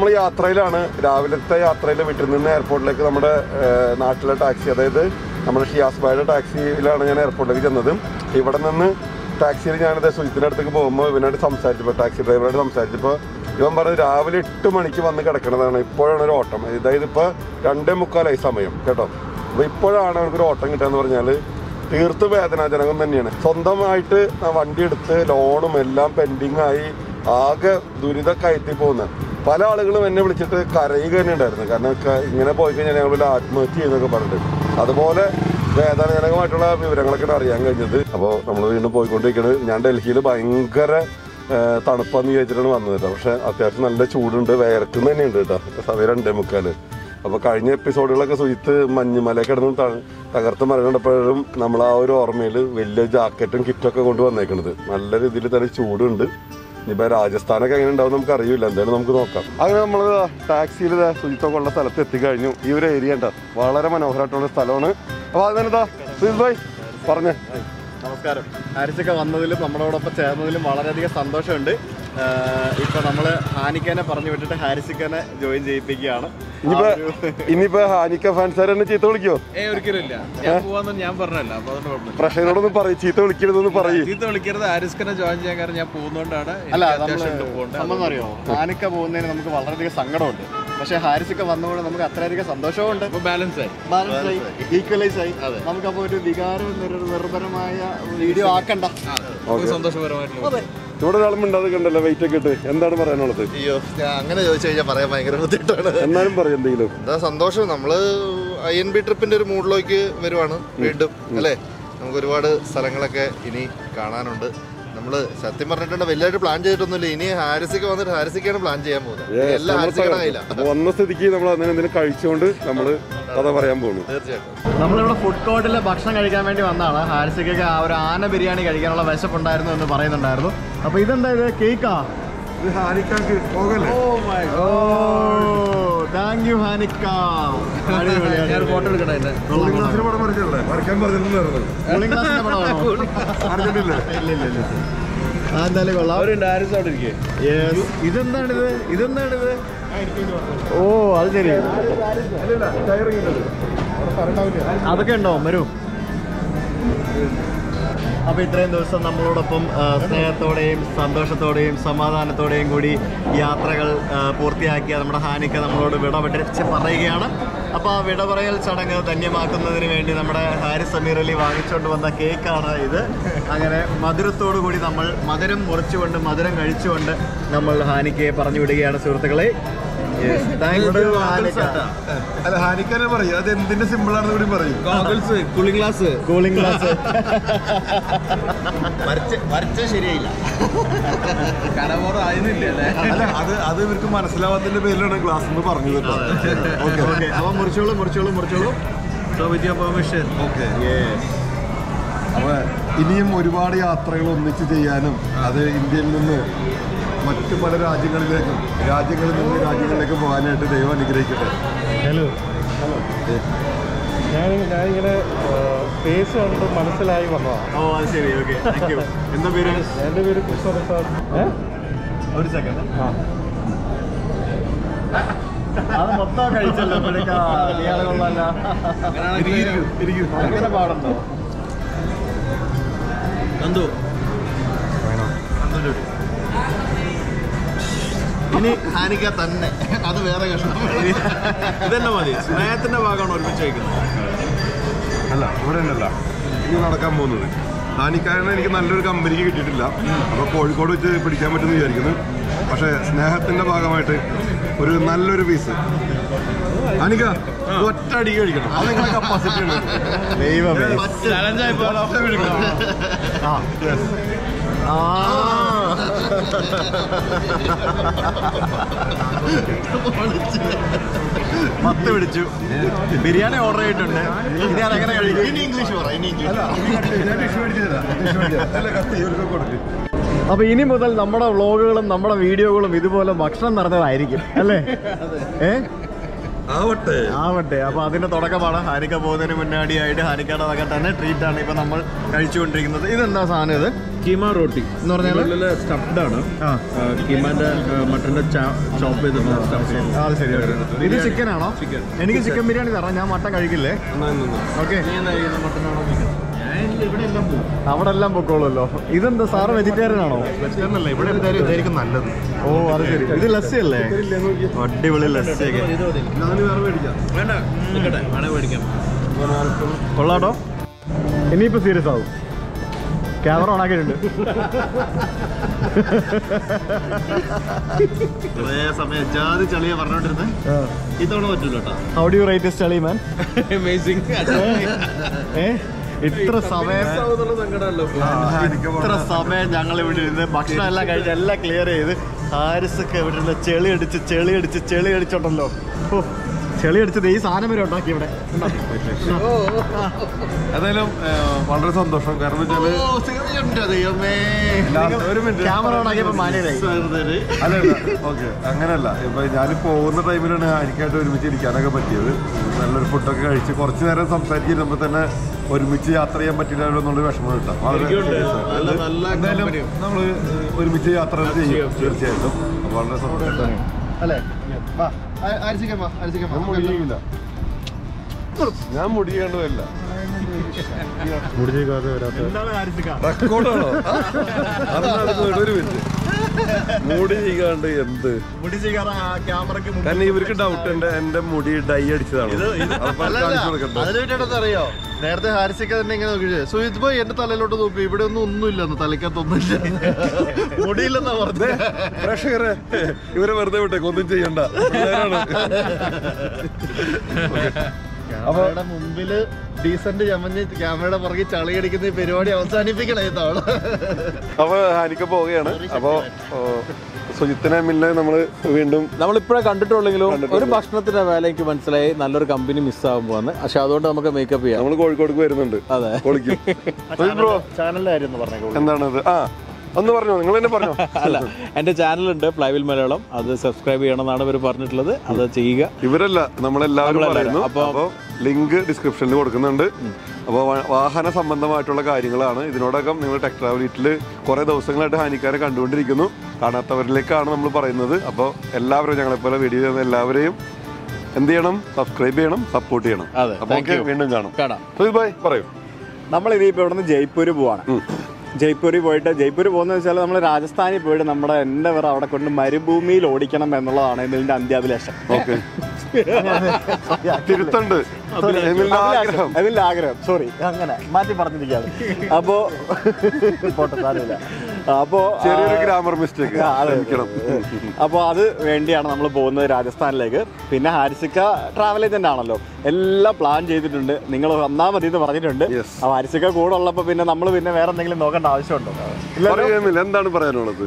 നമ്മൾ യാത്രയിലാണ്. രാവിലത്തെ യാത്രയിൽ വീട്ടിൽ നിന്ന് എയർപോർട്ടിലേക്ക് നമ്മുടെ നാട്ടിലെ ടാക്സി അതായത് നമ്മുടെ ഷിയാസ് ബായുടെ ടാക്സിയിലാണ് ഞാൻ എയർപോർട്ടിലേക്ക് ചെന്നത്. ഇവിടെ നിന്ന് ടാക്സിയിൽ ഞാനത് സുജിത്തിന്റെ അടുത്തേക്ക് പോകുമ്പോൾ ഇവനോട് സംസാരിച്ചപ്പോൾ ടാക്സി ഡ്രൈവറോട് സംസാരിച്ചപ്പോൾ ഇവൻ പറഞ്ഞു രാവിലെ എട്ട് മണിക്ക് വന്ന് കിടക്കണതാണ് ഇപ്പോഴാണ് ഒരു ഓട്ടം. അതായത് ഇപ്പോൾ രണ്ടേ മുക്കാലായി സമയം കേട്ടോ. അപ്പോൾ ഇപ്പോഴാണ് അവനക്കൊരു ഓട്ടം കിട്ടുക പറഞ്ഞാൽ തീർത്ത് വേദനാജനകം തന്നെയാണ്. സ്വന്തമായിട്ട് വണ്ടി എടുത്ത് ലോണും എല്ലാം പെൻഡിങ് ആയി ആകെ ദുരിത കയറ്റി പോകുന്ന പല ആളുകളും എന്നെ വിളിച്ചിട്ട് കരയുക തന്നെ ഉണ്ടായിരുന്നു. കാരണം ഇങ്ങനെ പോയി കഴിഞ്ഞാൽ ഞങ്ങൾ ആത്മഹത്യ ചെയ്യുന്നൊക്കെ പറഞ്ഞിട്ട്. അതുപോലെ വേദനാജനകമായിട്ടുള്ള വിവരങ്ങളൊക്കെ അറിയാൻ കഴിഞ്ഞത്. അപ്പോൾ നമ്മൾ വീണ്ടും പോയിക്കൊണ്ടിരിക്കുന്നത് ഞാൻ ഡൽഹിയിൽ ഭയങ്കര തണുപ്പാന്ന് വിചാരിച്ചിട്ടാണ് വന്നത് കേട്ടോ പക്ഷെ അത്യാവശ്യം നല്ല ചൂടുണ്ട് വേർക്കുന്ന തന്നെയുണ്ട് കേട്ടോ സമയം രണ്ടേ മുക്കാൽ. അപ്പോൾ കഴിഞ്ഞ എപ്പിസോഡുകളൊക്കെ സുജിത്ത് മഞ്ഞുമല കിടന്ന് തകർത്ത് മരണപ്പോഴും നമ്മൾ ആ ഒരു ഓർമ്മയിൽ വലിയ ജാക്കറ്റും കിറ്റൊക്കെ കൊണ്ട് വന്നേക്കണത്. നല്ല രീതിയിൽ തന്നെ ചൂടുണ്ട്. ഇനിയിപ്പോ രാജസ്ഥാനൊക്കെ എങ്ങനെ ഉണ്ടാവും നമുക്ക് അറിയില്ല എന്തായാലും നമുക്ക് നോക്കാം. അങ്ങനെ നമ്മൾ ടാക്സിയിൽ സുജിത്തൊക്കെ ഉള്ള സ്ഥലത്ത് എത്തിക്കഴിഞ്ഞു. ഈ ഒരു ഏരിയ ഉണ്ടോ വളരെ മനോഹരമായിട്ടുള്ള സ്ഥലമാണ്. അപ്പൊ അതെന്താ സുജിത് ഭായ് പറഞ്ഞേ. നമസ്കാരം. ഹാരിസൊക്കെ വന്നതിലും നമ്മളോടൊപ്പം ചേർന്നതിലും വളരെയധികം സന്തോഷമുണ്ട്. ഇപ്പൊ നമ്മൾ ഹാനിക്കനെ പറഞ്ഞു വിട്ടിട്ട് ഹാരിസിക്കനെ ജോയിൻ ചെയ്യിപ്പിക്കുകയാണ്. ഇനിയിപ്പോ ഇനിയിപ്പോ ഹാനിക്ക ഫാൻസാർ എന്നെ ചീത്ത വിളിക്കോ? ഏ ഒരിക്കലും ഇല്ല ഞാൻ പോവാന്ന് ഞാൻ പറഞ്ഞല്ല പറയും ചീത്ത വിളിക്കരുതെന്ന് പറയും. ചീത്ത വിളിക്കരുത്. ഹാരിസ്കനെ ജോയിൻ ചെയ്യാൻ കാരണം ഞാൻ പോകുന്നോണ്ടാണ് അല്ല നമ്മൾ അറിയോ ഹാനിക്ക പോകുന്നതിന് നമുക്ക് വളരെയധികം സങ്കടമുണ്ട്. പക്ഷെ ഹാരിസൊക്കെ വന്നതുകൊണ്ട് നമുക്ക് അത്രയധികം സന്തോഷമുണ്ട് ബാലൻസ് ആയി. ബാലൻസ് ആയി. ഈക്വലൈസ് ആയി. നമുക്കപ്പോ ഒരു വികാരവും നിർ- നിർഭരമായ വീഡിയോ ആക്കണ്ട. സന്തോഷപരമായിട്ടുള്ള ഇവിടെ ഒരാളും മിണ്ടാതെ കണ്ടല്ലോ വെയിറ്റ് ഒക്കെ ഇട്ട്. എന്താണ് പറയാനുള്ളത്? അയ്യോ അങ്ങനെ ചോദിച്ചു കഴിഞ്ഞാൽ പറയാൻ ഭയങ്കര ബുദ്ധിമുട്ടാണ്. എന്നാലും പറയും എന്തെങ്കിലും. എന്താ സന്തോഷം? നമ്മൾ ഐ എൻ ബി ട്രിപ്പിന്റെ ഒരു മൂഡിലേക്ക് വരുവാണ് വീണ്ടും അല്ലേ? നമുക്ക് ഒരുപാട് സ്ഥലങ്ങളൊക്കെ ഇനി കാണാനുണ്ട്. നമ്മൾ സത്യം പറഞ്ഞിട്ടുണ്ട് വലിയതായിട്ട് പ്ലാൻ ചെയ്തിട്ടൊന്നുമില്ല. ഇനി ഹാരിസിക്ക് വന്നിട്ട് ഹാരിസിക്കാണ് പ്ലാൻ ചെയ്യാൻ പോകുന്നത്. എല്ലാം വന്ന സ്ഥിതിക്ക് നമ്മൾ അതിന് എന്തെങ്കിലും കഴിച്ചുകൊണ്ട് നമ്മൾ കഥ പറയാൻ പോകുന്നു. തീർച്ചയായിട്ടും. നമ്മളിവിടെ ഫുഡ് കോർട്ടിൽ ഭക്ഷണം കഴിക്കാൻ വേണ്ടി വന്നതാണ്. ഹാരിസിക്ക് ആ ഒരു ആന ബിരിയാണി കഴിക്കാനുള്ള വിശപ്പുണ്ടായിരുന്നു എന്ന് പറയുന്നുണ്ടായിരുന്നു. അപ്പൊ ഇതെന്താ ഇത്? കേക്കാ? ഓ താങ്ക് യു ഹാനിക്ക ഫോട്ടോ പടമാണോ ഇല്ല ഇല്ല ഇല്ല ആ എന്തായാലും കൊള്ളാം. ഇതെന്താണിത് ഇതെന്താണിത് ഓ അത് ശരി അതൊക്കെ ഉണ്ടോ വരൂ അപ്പൊ ഇത്രയും ദിവസം നമ്മളോടൊപ്പം സ്നേഹത്തോടെയും സന്തോഷത്തോടെയും സമാധാനത്തോടെയും കൂടി യാത്രകൾ പൂർത്തിയാക്കിയ നമ്മുടെ ഹാനിക്ക നമ്മളോട് വിട വിടച്ച് പറയുകയാണ്. അപ്പോൾ ആ വിട പറയൽ ചടങ്ങ് ധന്യമാക്കുന്നതിന് വേണ്ടി നമ്മുടെ ഹാരിസ് സമീർ അലി വാങ്ങിച്ചുകൊണ്ട് വന്ന കേക്കാണ് ഇത്. അങ്ങനെ മധുരത്തോടു കൂടി നമ്മൾ മധുരം മുറിച്ചുകൊണ്ട് മധുരം കഴിച്ചുകൊണ്ട് നമ്മൾ ഹാനിക്കയെ പറഞ്ഞു വിടുകയാണ് സുഹൃത്തുക്കളെ. അല്ല പറയും. അത് എന്തിന്റെ സിമ്പിൾ ആണെന്ന് കൂടി പറയും. Goggles cooling glass cooling glass വരച്ച ശരിയായില്ല. കരമോറ ആയിരുന്നില്ല അല്ലേ? അത് അത് ഇവർക്ക് മനസ്സിലാവാത്തതിന്റെ പേരിലാണ് എന്ന് കേട്ടോ. ഓക്കെ ഓക്കെ അപ്പൊ മുറിച്ചോളൂ മുറിച്ചോളൂ മുറിച്ചോളൂ. So with your permission okay അപ്പൊ ഇനിയും ഒരുപാട് യാത്രകൾ ഒന്നിച്ച് ചെയ്യാനും അത് ഇന്ത്യയിൽ നിന്ന് മറ്റു പല രാജ്യങ്ങളിലേക്കും രാജ്യങ്ങളിൽ നിന്ന് രാജ്യങ്ങളിലേക്ക് പോകാനായിട്ട് ദൈവം അനുഗ്രഹിക്കട്ടെ. ഹലോ. ഞാൻ ഞാനിങ്ങനെ ഫേസ് കണ്ട് മനസ്സിലായി വന്നതാണ് ഓ അത് ശരി ഓക്കെ. താങ്ക് യു എന്താ പേര്? എന്റെ പേര് കൃഷ്ണപ്രസാദ് പ്രസാദ് ഒരു സെക്കൻഡ് ആ. അത് മൊത്തം കഴിച്ചല്ലോ അങ്ങനെ പാടുണ്ടോ? നന്ദു. ഇനി ഹാനിക്ക തന്നെ. അത് വേറെ കഷ്ണം. ഇതന്നെ മതി. സ്നേഹത്തിന്റെ ഭാഗമാണ് ഒരുമിച്ച് വയ്ക്കുന്നത്. അല്ല ഇവിടെ അല്ല ഇനി നടക്കാൻ പോകുന്നത്. ഹാനിക്കാരനെ എനിക്ക് നല്ലൊരു കമ്പനിക്ക് കിട്ടിയിട്ടില്ല. അപ്പോൾ കോഴിക്കോട് വെച്ച് പിടിക്കാൻ പറ്റുമെന്ന് വിചാരിക്കുന്നു. പക്ഷേ സ്നേഹത്തിന്റെ ഭാഗമായിട്ട് ഒരു നല്ലൊരു പീസ് ഹാനിക്ക ഒറ്റ അടി കഴിക്കണം. അത് നിങ്ങളുടെ കപ്പാസിറ്റി ഉണ്ട് ദൈവമേ. ആ. പത്ത് പിടിച്ചു. ബിരിയാണി ഓർഡർ ചെയ്തിട്ടുണ്ട്. ഇനി ഞാൻ എങ്ങനെ കഴിക്കും? ഇനി ഇംഗ്ലീഷ് പറ ഇനി ഇംഗ്ലീഷ്. അപ്പൊ ഇനി മുതൽ നമ്മുടെ വ്ളോഗുകളും നമ്മുടെ വീഡിയോകളും ഇതുപോലെ ഭക്ഷണം നിറഞ്ഞതായിരിക്കും. അല്ലേ? ഏ? ആവട്ടെ. ആവട്ടെ. അപ്പൊ അതിന്റെ തുടക്കമാണ്. ഹാനിക്ക പോകുന്നതിന് മുന്നാടിയായിട്ട് ഹാനിക്കയുടെ വക തന്നെ ട്രീറ്റ് ആണ് ഇപ്പൊ നമ്മൾ കഴിച്ചുകൊണ്ടിരിക്കുന്നത്. ഇതെന്താ സാധനം ഇത്? കീമ റോട്ടി എന്ന് പറഞ്ഞാൽ സ്റ്റഫ്ഡ് ആണ്. കീമാന്റെ മട്ടന്റെ ചോപ്പ് ചെയ്ത് ഇത് ചിക്കൻ ആണോ. എനിക്ക് ചിക്കൻ ബിരിയാണി തരണം. ഞാൻ മട്ടൻ കഴിക്കില്ലേ? ഓക്കെ. അവിടെ എല്ലാം പൊക്കോളുമല്ലോ. ഇതെന്താ സാറ് വെജിറ്റേറിയൻ ആണോ? വെജിറ്റേറിയൻ അല്ല ഇവിടെ ഇതായിരിക്കും നല്ലത്. ഓ അത് ശരി. ഇത് ലസ്സി അല്ലേ അടിപൊളി ലസ്സിയൊക്കെ. കൊള്ളാട്ടോ. ഇനിയിപ്പോ സീരിയസ് ആവും. ക്യാമറ ഓൺ ആക്കിയിട്ടുണ്ട്. കുറേ സമയം ജാതി ചളിയെ പറഞ്ഞോണ്ടിരുന്നത് ഇത്തവണ പറ്റൂല കേട്ടോ ഹൗ ഡു റേറ്റ് സ്റ്റളി മാൻ അമേസിംഗ് ഇത്ര സമയം ഇത്ര സമയം ഞങ്ങൾ ഇവിടെ ഇരുന്ന് ഭക്ഷണം എല്ലാം കഴിച്ച് എല്ലാം ക്ലിയർ ചെയ്ത് ഹാരിസൊക്കെ ഇവിടെ ഇരുന്ന് ചെളി അടിച്ച് ചെളി അടിച്ച് ചെളി അടിച്ചോണ്ടല്ലോ. ചെളി അടിച്ചത് ഈ സാധനം വരെ ഉണ്ടാക്കി ഇവിടെ. ഏതായാലും വളരെ സന്തോഷം. കാരണം. ക്യാമറ അല്ല ഓക്കെ. അങ്ങനല്ല. ഇപ്പൊ ഞാൻ പോകുന്ന ടൈമിലാണ് എനിക്കായിട്ട് ഒരുമിച്ച് ഇരിക്കാനൊക്കെ പറ്റിയത്. നല്ലൊരു ഫുഡൊക്കെ കഴിച്ച് കുറച്ചു നേരം സംസാരിച്ചിരുന്നപ്പോ തന്നെ ഒരുമിച്ച് യാത്ര ചെയ്യാൻ പറ്റില്ലല്ലോ എന്നുള്ള വിഷമം കിട്ടാം. എന്തായാലും നമ്മൾ നമ്മൾ ഒരുമിച്ച് യാത്ര ചെയ്യും തീർച്ചയായിട്ടും. വളരെ സന്തോഷം. അല്ലേ? വാ അരിച്ചിക്കാൻ വാ അരിച്ചിക്കാൻ ഞാൻ മുടി ഞാൻ മുടി ചെയ്യേണ്ടതല്ല. മുടി ചെയ്യാതെ വരാത്ത റെക്കോർഡാണോ? ഒരു മിനിറ്റ്. മുടി ചെയ്യാണ്ട് എന്ത്? മുടി ചെയ്യാറാ ക്യാമറക്ക് കാരണം ഇവർക്ക് ഡൗട്ട് ഉണ്ട്. എന്റെ മുടി ഡൈ അടിച്ചതാണ്. അറിയോ? നേരത്തെ ഹാരിസൊക്കെ തന്നെ ഇങ്ങനെ നോക്കി സുജിത് ബോയ് എന്റെ തലയിലോട്ട് നോക്കി. ഇവിടെ ഒന്നും ഒന്നുമില്ലെന്ന്. തലയ്ക്കകത്തൊന്നുമില്ല. മുടിയില്ലെന്നാ പറഞ്ഞത് പ്രേക്ഷകരെ ഇവരെ വെറുതെ വിട്ടേക്ക്. ഒന്നും ചെയ്യണ്ട. ക്യാമറയുടെ മുമ്പിൽ ഡീസന്റ് ചമഞ്ഞ് ക്യാമറയുടെ പുറകെ ചളിയടിക്കുന്ന ഈ പരിപാടി അവസാനിപ്പിക്കണം ഇതാണ് അപ്പൊ ഹാനിക്ക പോവുകയാണ്. അപ്പൊ സുജിത്തിനെ മില്ലെ നമ്മൾ വീണ്ടും നമ്മളിപ്പോഴേ കണ്ടിട്ടുള്ളെങ്കിലും ഒരു ഭക്ഷണത്തിന്റെ വേല എനിക്ക് മനസ്സിലായി നല്ലൊരു കമ്പനി മിസ്സാകുമ്പോന്ന് പക്ഷെ അതുകൊണ്ട് നമുക്ക് മേക്കപ്പ് ചെയ്യാം. നമ്മൾ കോഴിക്കോട് വരുന്നുണ്ട്. അതെ. എന്താണത്? ആ ഒന്ന് പറഞ്ഞു നിങ്ങൾ തന്നെ പറഞ്ഞു. അല്ല എന്റെ ചാനലുണ്ട് പ്ലൈവിൽ മലയാളം. അത് സബ്സ്ക്രൈബ് ചെയ്യണമെന്നാണ് ഇവർ പറഞ്ഞിട്ടുള്ളത്. അത് ചെയ്യുക. ഇവരല്ല നമ്മളെല്ലാവരും. പറയുന്നു. അപ്പൊ- അപ്പോൾ ലിങ്ക് ഡിസ്ക്രിപ്ഷനിൽ കൊടുക്കുന്നുണ്ട്. അപ്പോൾ വാഹന സംബന്ധമായിട്ടുള്ള കാര്യങ്ങളാണ്. ഇതിനോടകം നിങ്ങൾ ടെക് ട്രാവലിറ്റിൽ കുറേ ദിവസങ്ങളായിട്ട് ഹാനിക്കാരെ കണ്ടുകൊണ്ടിരിക്കുന്നു. കാണാത്തവരിലേക്കാണ് നമ്മൾ പറയുന്നത്. അപ്പോൾ എല്ലാവരും ഞങ്ങളെപ്പോലെ വീഡിയോ ചെയ്യുന്ന എല്ലാവരെയും എന്ത് ചെയ്യണം? സബ്സ്ക്രൈബ് ചെയ്യണം സപ്പോർട്ട് ചെയ്യണം. അപ്പോൾ വീണ്ടും കാണാം. ഭായ് പറയൂ. നമ്മൾ ഇനിയിപ്പോൾ ഇവിടെ നിന്ന് ജയ്പൂർ പോവാണ് ഉം. ജയ്പൂരിൽ പോയിട്ട് ജയ്പൂർ പോകുന്നത് വെച്ചാൽ നമ്മൾ രാജസ്ഥാനിൽ പോയിട്ട് നമ്മുടെ എന്റെ വേറെ അവിടെ കൊണ്ട് മരുഭൂമിയിൽ ഓടിക്കണം എന്നുള്ളതാണ് എന്നിന്റെ അന്ത്യാഭിലാഷം. ഓക്കെ. തിരുത്തുണ്ട്. എമിലിന്റെ ആഗ്രഹം. സോറി അങ്ങനെ മാറ്റി പറഞ്ഞിരിക്കുകയാണ്. അപ്പോ പോട്ടെ സാരമില്ല. അപ്പോ ചെറിയൊരു ഗ്രാമർ മിസ്റ്റേക്ക് ആ, അതെ. അപ്പോൾ അത് വേണ്ടിയാണ് നമ്മൾ പോകുന്നത് രാജസ്ഥാനിലേക്ക്. പിന്നെ ഹാരിസിക്ക ട്രാവൽ ഏജന്റ് ആണല്ലോ. എല്ലാം പ്ലാൻ ചെയ്തിട്ടുണ്ട്. നിങ്ങൾ വന്നാൽ മതി എന്ന് പറഞ്ഞിട്ടുണ്ട് അപ്പൊ അപ്പോൾ ഹാരിസിക്ക കൂടെ ഉള്ളപ്പോൾ പിന്നെ നമ്മൾ പിന്നെ വേറെ എന്തെങ്കിലും നോക്കേണ്ട ആവശ്യമുണ്ടോ? എന്താണ് പറയാനുള്ളത്?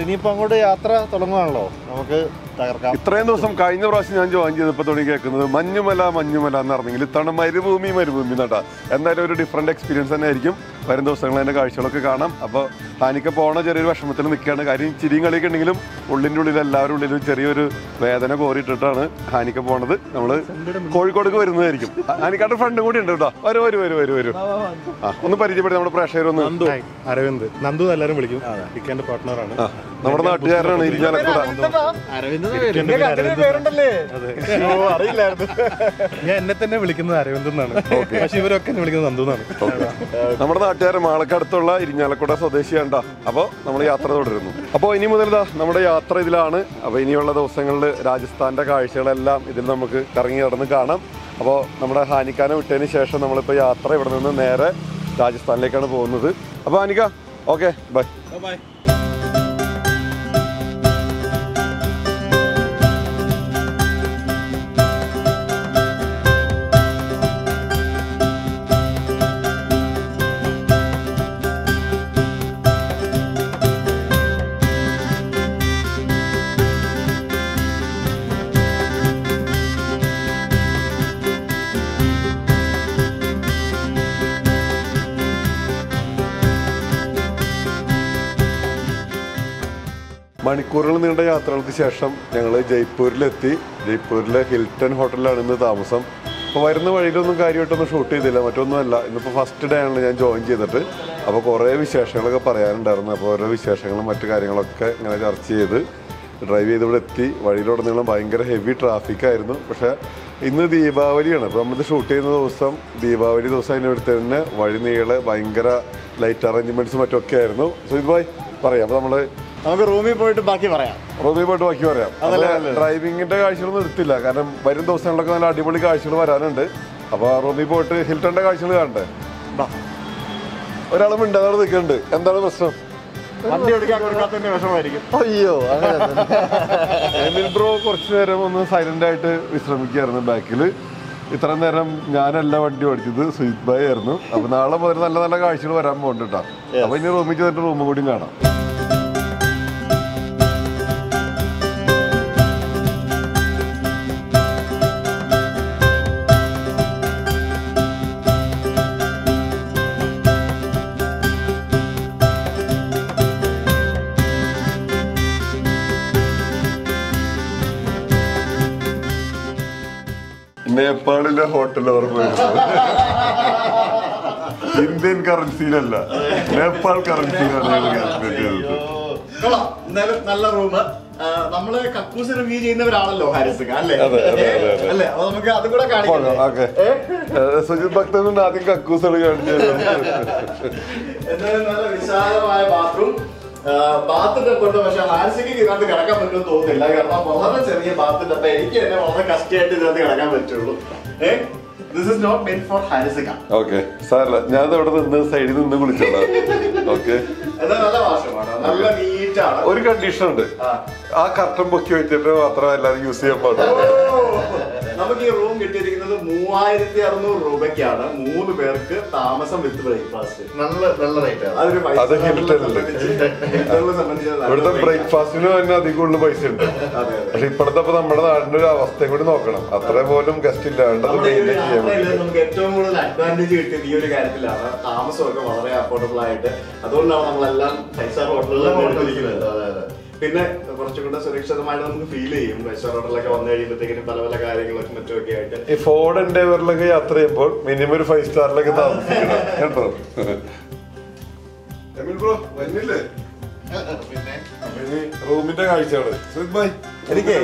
ഇനിയിപ്പോ അങ്ങോട്ട് യാത്ര തുടങ്ങുകയാണല്ലോ. നമുക്ക് തകർക്കാം. ഇത്രയും ദിവസം കഴിഞ്ഞ പ്രാവശ്യം ഞാൻ ജോയിൻ ചെയ്തപ്പോൾ തുടങ്ങി കേൾക്കുന്നത് മഞ്ഞുമല മഞ്ഞുമല എന്ന് പറഞ്ഞെങ്കിൽ ഇത്തവണ മരുഭൂമി മരുഭൂമി നട്ടാ എന്തായാലും ഒരു ഡിഫറെന്റ് എക്സ്പീരിയൻസ് തന്നെ ആയിരിക്കും വരും ദിവസങ്ങൾ അതിന്റെ കാഴ്ചകളൊക്കെ കാണാം. അപ്പോൾ ഹാനിക്ക പോകണ ചെറിയൊരു വിഷമത്തിൽ നിൽക്കുകയാണ്. കാര്യം ചിരിയും കളിയൊക്കെ ഉണ്ടെങ്കിലും ഉള്ളിന്റെ ഉള്ളിൽ എല്ലാവരും ഉള്ളിലും ചെറിയൊരു വേദന കോറിയിട്ടിട്ടാണ് ഹാനിക്ക പോണത്. നമ്മൾ കോഴിക്കോടേക്ക് വരുന്നതായിരിക്കും. ഹാനിക്കാട്ട് ഫ്രണ്ടും കൂടി ഉണ്ട് കേട്ടോ. വരും വരും വരും വരും വരും. ആ ഒന്ന് പരിചയപ്പെടുത്തി നമ്മുടെ പ്രേക്ഷകരൊന്ന് ഹായ്, അരവിന്ദ്. നന്ദു എല്ലാവരും വിളിക്കും. ഇക്കന്റെ പാർട്ട്ണറാണ് നമ്മുടെ നാട്ടുകാരനാണ് ഇരിഞ്ഞാലക്കുട ഞാൻ എന്നെ തന്നെ വിളിക്കുന്നത് അരവിന്ദ് എന്നാണ്. പക്ഷെ ഇവരൊക്കെ വിളിക്കുന്നത് നന്ദു എന്നാണ്. നമ്മുടെ നാട്ടുകാരൻ മാളക്കടുത്തുള്ള ഇരിഞ്ഞാലക്കുട സ്വദേശിയാണ്ട അപ്പോൾ നമ്മൾ യാത്ര തുടരുന്നു. അപ്പോൾ ഇനി മുതൽ നമ്മുടെ യാത്ര ഇതിലാണ്. അപ്പോൾ ഇനിയുള്ള ദിവസങ്ങളിൽ രാജസ്ഥാന്റെ കാഴ്ചകളെല്ലാം ഇതിൽ നമുക്ക് കറങ്ങി നടന്ന് കാണാം. അപ്പോൾ നമ്മുടെ ഹാനിക്കാനെ വിട്ടതിന് ശേഷം നമ്മളിപ്പോൾ യാത്ര ഇവിടെ നിന്ന് നേരെ രാജസ്ഥാനിലേക്കാണ് പോകുന്നത്. അപ്പോൾ ഹാനിക്ക ഓക്കെ ബൈ. ബൈ. മണിക്കൂറുകൾ നീണ്ട യാത്രകൾക്ക് ശേഷം ഞങ്ങൾ ജയ്പൂരിലെത്തി. ജയ്പൂരിലെ ഹിൽട്ടൺ ഹോട്ടലിലാണ് ഇന്ന് താമസം. അപ്പോൾ വരുന്ന വഴിയിലൊന്നും കാര്യമായിട്ടൊന്നും ഷൂട്ട് ചെയ്തില്ല. മറ്റൊന്നുമല്ല. ഇന്നിപ്പോൾ ഫസ്റ്റ് ഡേ ആണ് ഞാൻ ജോയിൻ ചെയ്തിട്ട്. അപ്പോൾ കുറേ വിശേഷങ്ങളൊക്കെ പറയാനുണ്ടായിരുന്നു. അപ്പോൾ ഓരോ വിശേഷങ്ങളും മറ്റു കാര്യങ്ങളൊക്കെ ഇങ്ങനെ ചർച്ച ചെയ്ത് ഡ്രൈവ് ചെയ്ത് ഇവിടെ എത്തി. വഴിയിലുടനീളം ഭയങ്കര ഹെവി ട്രാഫിക് ആയിരുന്നു. പക്ഷേ ഇന്ന് ദീപാവലിയാണ്. അപ്പോൾ നമ്മളിത് ഷൂട്ട് ചെയ്യുന്ന ദിവസം ദീപാവലി ദിവസം അതിനടുത്ത് തന്നെ വഴി നീളെ ഭയങ്കര ലൈറ്റ് അറേഞ്ച്മെന്റ്സും മറ്റൊക്കെ ആയിരുന്നു. സോ സുജിത് ഭായ് പറയാം. അപ്പോൾ നമ്മൾ നമുക്ക് റൂമിൽ പോയിട്ട് ബാക്കി പറയാം. റൂമിൽ പോയിട്ട് ബാക്കി പറയാം. ഡ്രൈവിങ്ങിന്റെ കാഴ്ചകളൊന്നും എടുത്തില്ല. കാരണം വരും ദിവസങ്ങളിലൊക്കെ നല്ല അടിപൊളി കാഴ്ചകൾ വരാനുണ്ട്. അപ്പൊ റൂമിൽ പോയിട്ട് ഹിൽട്ടന്റെ കാഴ്ചകൾ കാണണ്ടേ? ഒരാളും മിണ്ടാതെ നിൽക്കുന്നുണ്ട്. എന്താണ് പ്രശ്നം? അയ്യോ എമിൽ ബ്രോ കുറച്ചു നേരം ഒന്ന് സൈലന്റ് ആയിട്ട് വിശ്രമിക്കുകയായിരുന്നു ബാക്കിൽ ഇത്ര നേരം ഞാനല്ല വണ്ടി ഓടിച്ചത് സുജിത് ഭായി ആയിരുന്നു. അപ്പൊ നാളെ മുതൽ നല്ല നല്ല കാഴ്ചകൾ വരാൻ പോകുന്നുണ്ട് കേട്ടോ അപ്പൊ ഇനി റൂമിൽ ചെന്നിട്ട് റൂമും കൂടിയും കാണാം. നേപ്പാളിലെ ഹോട്ടൽ ഓർമ്മ ഇന്ത്യൻ കറൻസിയിലല്ല നേപ്പാൾ കറൻസിയിലാണ് കാൽക്കുലേറ്റ് ചെയ്തത്. നല്ല റൂമ് നമ്മൾ കക്കൂസ് റിവ്യൂ ചെയ്യുന്നവരാണല്ലോ ഹാരിസ് അല്ലേ. അല്ലേ? അപ്പൊ നമുക്ക് അതും കൂടെ കാണിക്കാം. ഓക്കെ. സുജിത് ഭക്തനുണ്ട് ആദ്യം കക്കൂസ് കാണിച്ചു നല്ല വിശാലമായ ബാത്റൂം. ബാത്തിന്റെ കൊണ്ട് പക്ഷെ ഹാരിസിക്ക് ഇതിനകത്ത് കിടക്കാൻ പറ്റുമെന്ന് തോന്നുന്നില്ല. കാരണം വളരെ ചെറിയ ബാത്തിന്റെ അപ്പൊ എനിക്ക് തന്നെ വളരെ കഷ്ടമായിട്ട് ഇതിനകത്ത് കിടക്കാൻ പറ്റുള്ളൂ. ഓക്കെ സാറല്ല ഞാൻ അവിടെ നിന്ന് സൈഡിൽ നിന്ന് കുളിച്ചോളാം ഓക്കെ ഒരു കണ്ടീഷൻ ഉണ്ട്. ആ. കർട്ടൻ പൊക്കി വെച്ചിട്ട് മാത്രം എല്ലാവരും യൂസ് ചെയ്യാൻ പാടില്ല നമുക്ക് ഈ റൂം കിട്ടിയിരിക്കുന്നത് മൂവായിരത്തി അറുന്നൂറ് രൂപയ്ക്കാണ് മൂന്ന് പേർക്ക് താമസം വിത്ത് ബ്രേക്ക്ഫാസ്റ്റ്. നല്ല നല്ല റേറ്റ് ആണ്. അതൊരു അത് നല്ല ഇവിടുത്തെ ബ്രേക്ക്ഫാസ്റ്റിന് തന്നെ അധികം പൈസ ഉണ്ട്. പക്ഷെ ഇപ്പോഴത്തെ അപ്പൊ നമ്മുടെ നാടിന്റെ ഒരു അവസ്ഥയും കൂടി നോക്കണം. അത്ര പോലും ഗസ്റ്റ് ഇല്ല മെയിന്റെയിൻ ചെയ്യാൻ നമുക്ക് ഏറ്റവും കൂടുതൽ അഡ്വാന്റേജ് കിട്ടിയത് ഈ ഒരു കാര്യത്തിലാണ്. താമസമൊക്കെ വളരെ അഫോർഡബിൾ ആയിട്ട്. അതുകൊണ്ടാണ് നമ്മളെല്ലാം ഫൈവ് സ്റ്റാർ അതെ. പിന്നെ കുറച്ചും കൂടെ സുരക്ഷിതമായിട്ട് നമുക്ക് ഫീൽ ചെയ്യും. റെസ്റ്റോറന്റിലൊക്കെ വന്നു കഴിയുമ്പോഴത്തേക്കിനും പല പല കാര്യങ്ങളൊക്കെ മറ്റുമൊക്കെ ആയിട്ട്. ഈ ഫോർഡ് എൻഡേവറിലൊക്കെ യാത്ര ചെയ്യുമ്പോൾ മിനിമം ഒരു ഫൈവ് സ്റ്റാറിലൊക്കെ താമസിക്കണം. കേട്ടോ? ബ്രോ വന്നില്ലേ റൂമിന്റെ കാഴ്ചകൾ. എനിക്ക്.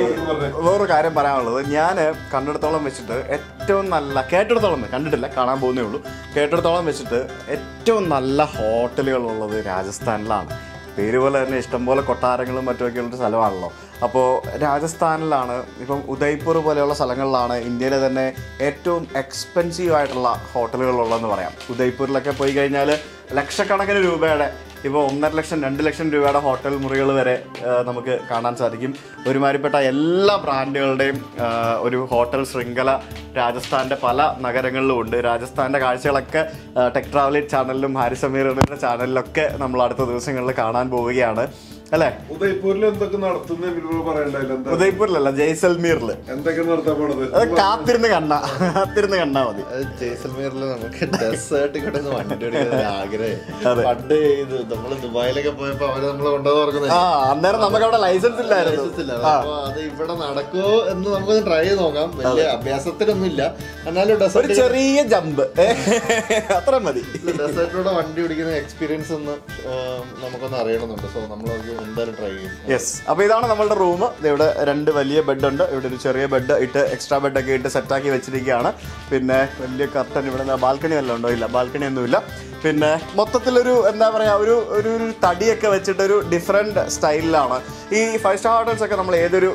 വേറൊരു കാര്യം പറയാനുള്ളത്. ഞാൻ കണ്ടിടത്തോളം വെച്ചിട്ട് ഏറ്റവും നല്ല കേട്ടിടത്തോളം കണ്ടിട്ടില്ല കാണാൻ പോകുന്നേ ഉള്ളൂ. കേട്ടിടത്തോളം വെച്ചിട്ട് ഏറ്റവും നല്ല ഹോട്ടലുകൾ ഉള്ളത് രാജസ്ഥാനിലാണ്. പേര് പോലെ തന്നെ ഇഷ്ടംപോലെ കൊട്ടാരങ്ങളും മറ്റുമൊക്കെ ഉള്ളൊരു സ്ഥലമാണല്ലോ. അപ്പോൾ രാജസ്ഥാനിലാണ് ഇപ്പം ഉദയ്പൂർ പോലെയുള്ള സ്ഥലങ്ങളിലാണ് ഇന്ത്യയിലെ തന്നെ ഏറ്റവും എക്സ്പെൻസീവ് ആയിട്ടുള്ള ഹോട്ടലുകളുള്ളതെന്ന് പറയാം. ഉദയ്പൂരിലൊക്കെ പോയി കഴിഞ്ഞാൽ ലക്ഷക്കണക്കിന് രൂപയുടെ ഇപ്പോൾ ഒന്നര ലക്ഷം രണ്ട് ലക്ഷം രൂപയുടെ ഹോട്ടൽ മുറികൾ വരെ നമുക്ക് കാണാൻ സാധിക്കും. ഒരുമാതിരിപ്പെട്ട എല്ലാ ബ്രാൻഡുകളുടെയും ഒരു ഹോട്ടൽ ശൃംഖല രാജസ്ഥാന്റെ പല നഗരങ്ങളിലും ഉണ്ട്. രാജസ്ഥാന്റെ കാഴ്ചകളൊക്കെ ടെക് ട്രാവലേറ്റ് ചാനലിലും ഹാരി എന്ന ചാനലിലൊക്കെ നമ്മൾ അടുത്ത ദിവസങ്ങളിൽ കാണാൻ പോവുകയാണ്. അല്ലേ? ഉദയ്പൂരിൽ എന്തൊക്കെ നടത്തുന്ന ഉദയ്പൂരിലല്ല ജയ്സൽമീറിൽ എന്തൊക്കെ നടത്താൻ കാത്തിരുന്ന് കണ്ണ. കാത്തിരുന്ന് കണ്ടാ മതി. ജയ്സൽമീറിൽ നമുക്ക് ഡെസേർട്ട് ഓടിക്കാൻ ആഗ്രഹം. അതെ. പണ്ട് ഇത് നമ്മൾ ദുബായിലൊക്കെ പോയപ്പോ അവർ നമ്മളെ കൊണ്ടുപോകാൻ പറഞ്ഞത് ആ അന്നേരം നമുക്ക് അവിടെ ലൈസൻസ് ഇല്ലായിരുന്നു. ലൈസൻസ് ഇല്ല. അത് ഇവിടെ നടക്കുമോ എന്ന് നമുക്ക് ട്രൈ ചെയ്ത് നോക്കാം. വലിയ അഭ്യാസത്തിനൊന്നും ഇല്ല എന്നാലും ഒരു ഡെസേർട്ട് ചെറിയ ജമ്പ് അത്ര മതി. ഡെസേർട്ടിലൂടെ വണ്ടി ഓടിക്കുന്ന എക്സ്പീരിയൻസ് ഒന്ന് നമുക്കൊന്ന് അറിയണമെന്നുണ്ട്. സോ നമ്മൾ ട്രൈ യെസ് അപ്പോൾ ഇതാണ് നമ്മളുടെ റൂം ഇവിടെ രണ്ട് വലിയ ബെഡ് ഉണ്ട്. ഇവിടെ ഒരു ചെറിയ ബെഡ് ഇട്ട് എക്സ്ട്രാ ബെഡ് ഒക്കെ ഇട്ട് സെറ്റ് ആക്കി വെച്ചിരിക്കുകയാണ്. പിന്നെ വലിയ കർട്ടൻ ഇവിടെ ബാൽക്കണി വല്ലതും ഉണ്ടോ? ഇല്ല ബാൽക്കണി ഒന്നുമില്ല പിന്നെ മൊത്തത്തിലൊരു എന്താ പറയുക ഒരു ഒരു ഒരു തടിയൊക്കെ വെച്ചിട്ടൊരു ഡിഫറെന്റ് സ്റ്റൈലിലാണ് ഈ ഫൈവ് സ്റ്റാർ ഹോട്ടൽസ് ഒക്കെ നമ്മൾ ഏതൊരു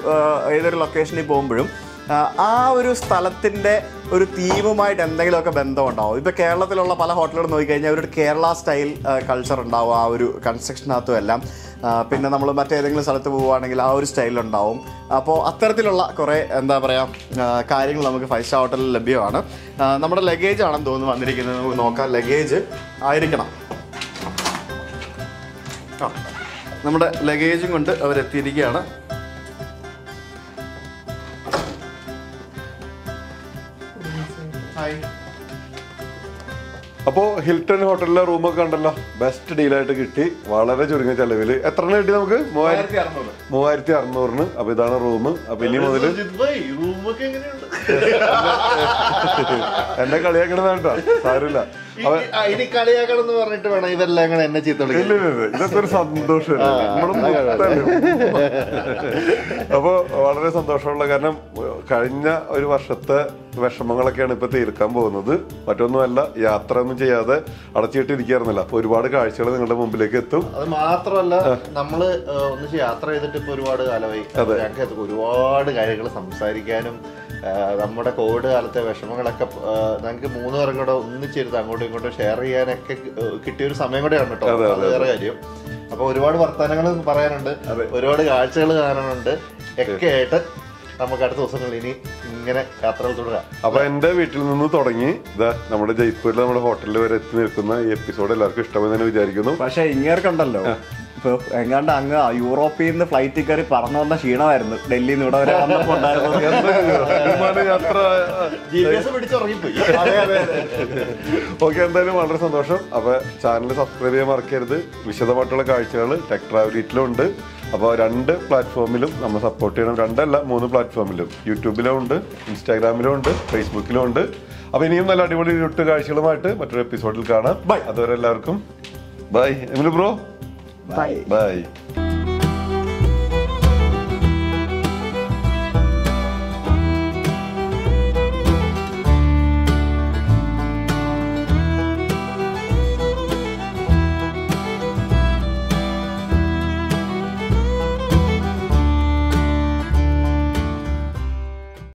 ഏതൊരു ലൊക്കേഷനിൽ പോകുമ്പോഴും ആ, ഒരു സ്ഥലത്തിന്റെ ഒരു തീമുമായിട്ട് എന്തെങ്കിലുമൊക്കെ ബന്ധമുണ്ടാവും. ഇപ്പോൾ കേരളത്തിലുള്ള പല ഹോട്ടലുകൾ നോക്കിക്കഴിഞ്ഞാൽ ഒരു കേരള സ്റ്റൈൽ കൾച്ചർ ഉണ്ടാവും ആ ഒരു കൺസ്ട്രക്ഷനകത്തും എല്ലാം. പിന്നെ നമ്മൾ മറ്റേതെങ്കിലും സ്ഥലത്ത് പോവുകയാണെങ്കിൽ ആ ഒരു സ്റ്റൈലുണ്ടാവും അപ്പോൾ അത്തരത്തിലുള്ള കുറേ എന്താ പറയുക കാര്യങ്ങൾ നമുക്ക് ഫൈവ് സ്റ്റാർ ഹോട്ടലിൽ ലഭ്യമാണ്. നമ്മുടെ ലഗേജ് ആണെന്ന് തോന്നുന്നു വന്നിരിക്കുന്നത്. നമുക്ക് നോക്കാം ലഗേജ് ആയിരിക്കണം. നമ്മുടെ ലഗേജും കൊണ്ട് അവരെത്തിയിരിക്കുകയാണ്. അപ്പോൾ ഹിൽട്ടൺ ഹോട്ടലിലെ റൂമൊക്കെ കണ്ടല്ലോ. ബെസ്റ്റ് ഡീലായിട്ട് കിട്ടി. വളരെ ചുരുങ്ങിയ ചെലവിൽ എത്ര കിട്ടി നമുക്ക്? മൂവായിരത്തി മൂവായിരത്തി അറുന്നൂറിന്. അപ്പൊ ഇതാണ് റൂം അപ്പൊ ഇനി മുതൽ എന്നെ കളിയാക്കണതാണ് കേട്ടോ. സാരമില്ല. ഇനി- കളിയാക്കണം എന്ന് പറഞ്ഞിട്ട് വേണം എന്നെ ചീത്ത ഇല്ല വിളിക്കാൻ. ഇല്ല ഇല്ല. ഇതൊക്കെ ഒരു സന്തോഷമല്ലേ? നമ്മുടെ. അപ്പൊ വളരെ സന്തോഷമുള്ള കാരണം കഴിഞ്ഞ ഒരു വർഷത്തെ വിഷമങ്ങളൊക്കെയാണ് ഇപ്പൊ തീർക്കാൻ പോകുന്നത്. മറ്റൊന്നുമല്ല യാത്ര ഒന്നും ചെയ്യാതെ അടച്ചിട്ടിരിക്കാറുന്നില്ല അപ്പൊ ഒരുപാട് കാഴ്ചകൾ നിങ്ങളുടെ മുമ്പിലേക്ക് എത്തും. അത് മാത്രമല്ല നമ്മൾ ഏഹ്, ഒന്നിച്ച് യാത്ര ചെയ്തിട്ട് ഇപ്പൊ ഒരുപാട് കാലമായി. ഞങ്ങൾക്ക് ഒരുപാട് കാര്യങ്ങൾ സംസാരിക്കാനും നമ്മുടെ കോവിഡ് കാലത്തെ വിഷമങ്ങളൊക്കെ ഞങ്ങൾക്ക് മൂന്ന് പേരും കൂടെ ഒന്നിച്ചിരുന്ന് അങ്ങോട്ടും ഇങ്ങോട്ടും ഷെയർ ചെയ്യാനൊക്കെ കിട്ടിയ ഒരു സമയം കൂടെയാണ് കേട്ടോ അത് വേറെ കാര്യം. അപ്പൊ ഒരുപാട് വർത്തമാനങ്ങൾ പറയാനുണ്ട്. ഒരുപാട് കാഴ്ചകൾ കാണാനുണ്ട്. ഒക്കെ ആയിട്ട് നമുക്ക് അടുത്ത ദിവസങ്ങളിൽ ഇനി ഇങ്ങനെ യാത്രകൾ തുടരാം. അപ്പൊ എന്റെ വീട്ടിൽ നിന്ന് തുടങ്ങി ഇതാ നമ്മുടെ ജയ്പൂരിൽ നമ്മുടെ ഹോട്ടലിൽ വരെ എത്തി നിൽക്കുന്ന ഈ എപ്പിസോഡ് എല്ലാവർക്കും ഇഷ്ടമെന്ന് തന്നെ വിചാരിക്കുന്നു. പക്ഷെ ഇങ്ങേർക്കുണ്ടല്ലോ. ഇപ്പൊ എങ്ങാണ്ട് അങ്ങ് യൂറോപ്പിൽ നിന്ന് ഫ്ലൈറ്റിൽ കയറി പറന്നു വന്ന ക്ഷീണമായിരുന്നു. ഡൽഹിയിൽ നിന്ന് ഇവിടെ വരെ വന്നപ്പോ ഉണ്ടായിരുന്നത്. വിമാനയാത്ര? ജി പി എസ് പിടിച്ചുറങ്ങിപ്പോയി. അതെ അതെ അതെ. ഓക്കെ എന്തായാലും വളരെ സന്തോഷം. അപ്പൊ ചാനൽ സബ്സ്ക്രൈബ് ചെയ്യാൻ മറക്കരുത്. വിശദമായിട്ടുള്ള കാഴ്ചകൾ ടെക് ട്രാവലിറ്റിലും ഉണ്ട്. അപ്പോൾ രണ്ട് പ്ലാറ്റ്ഫോമിലും നമ്മൾ സപ്പോർട്ട് ചെയ്യണം. രണ്ടല്ല മൂന്ന് പ്ലാറ്റ്ഫോമിലും യൂട്യൂബിലും ഉണ്ട് ഇൻസ്റ്റാഗ്രാമിലും ഉണ്ട് ഫേസ്ബുക്കിലും ഉണ്ട്. അപ്പൊ ഇനിയും നല്ല അടിപൊളി ഒട്ടു കാഴ്ചകളുമായിട്ട് മറ്റൊരു എപ്പിസോഡിൽ കാണാം. ബൈ അതുവരെ എല്ലാവർക്കും bye Emilu bro. Bye bye